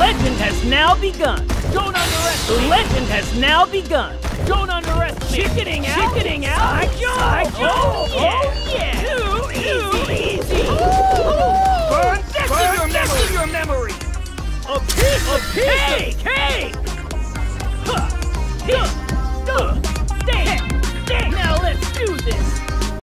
legend has now begun. Don't underestimate. The legend has now begun. Don't underestimate. Chickening out. Chickening out. Psycho. Oh, yeah. Oh, yeah. Too easy. easy. Burn this Burn your memory. Your memory. A piece. A piece. Cake. Cake. Huh. Huh. Huh. Stay. Stay. Now let's do this.